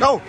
Đâu?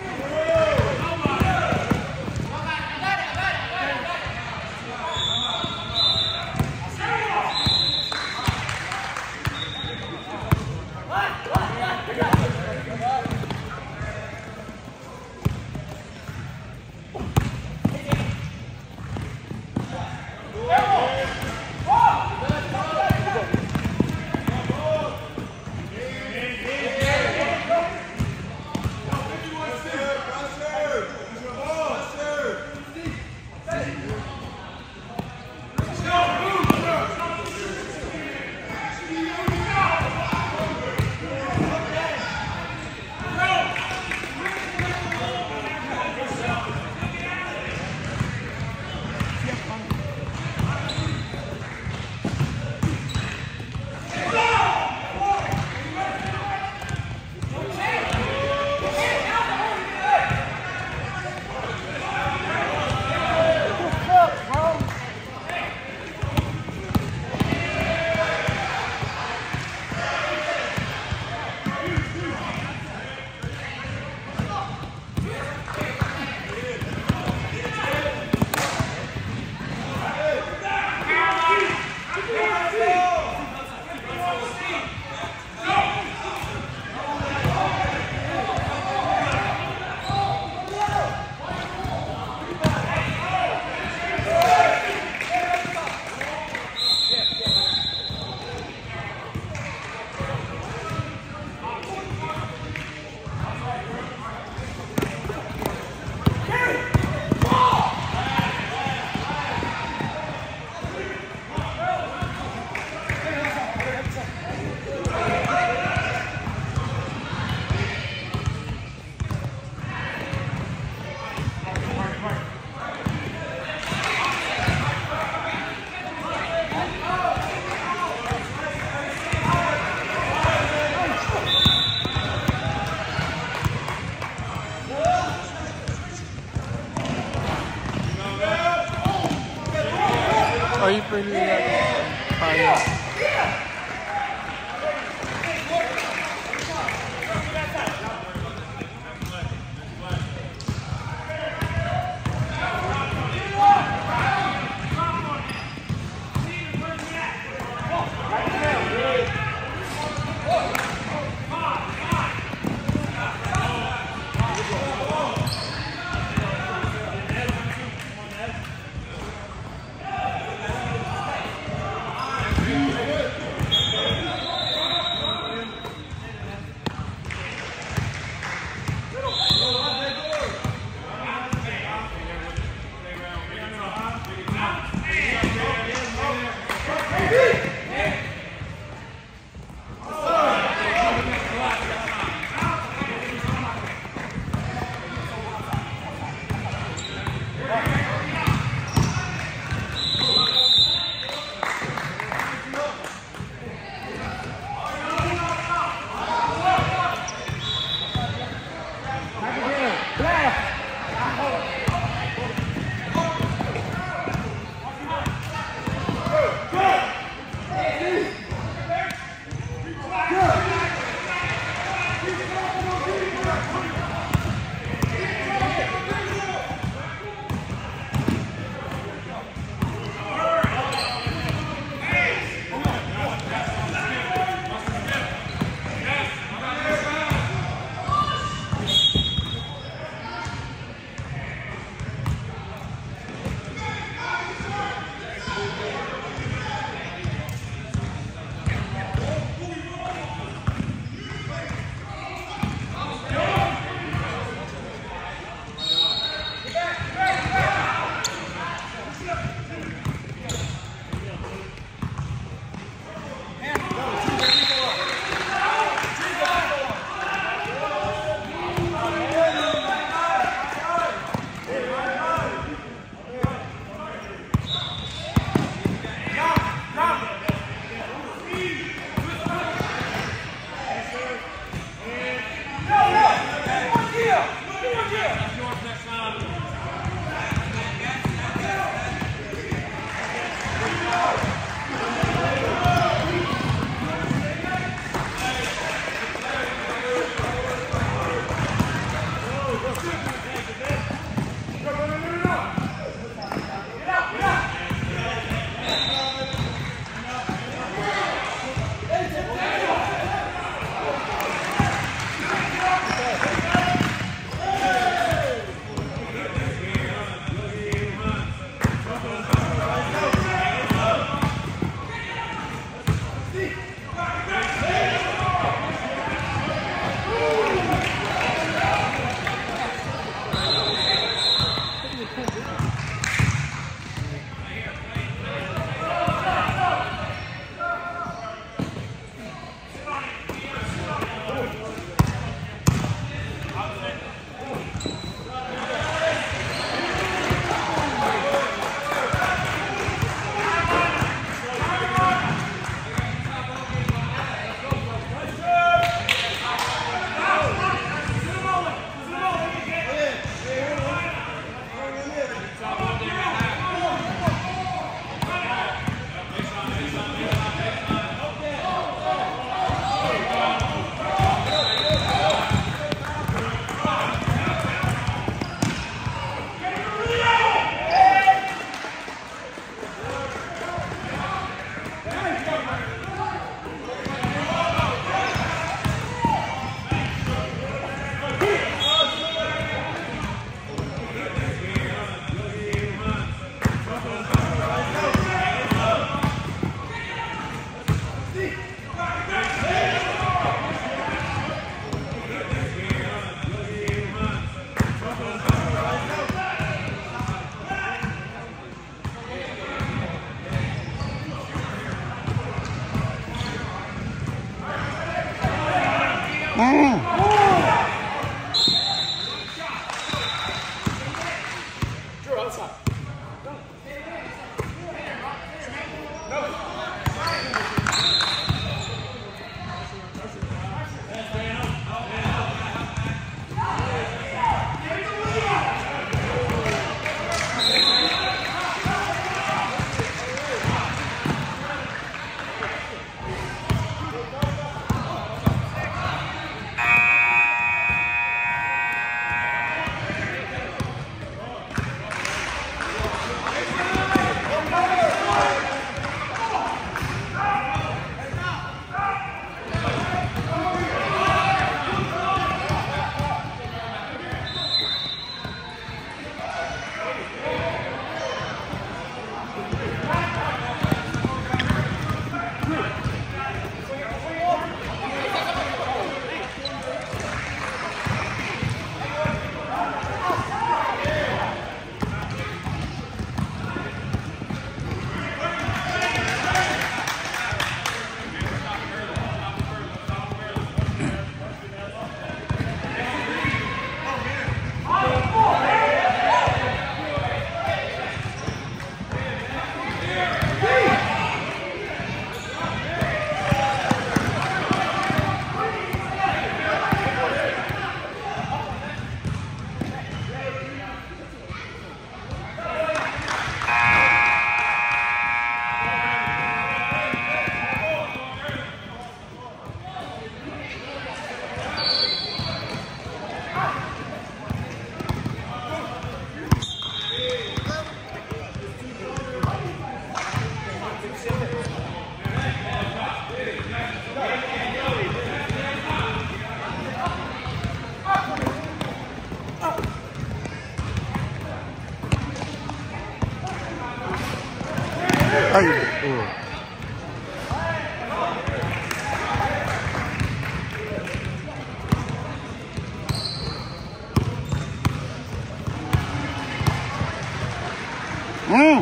ಹ್ಮ್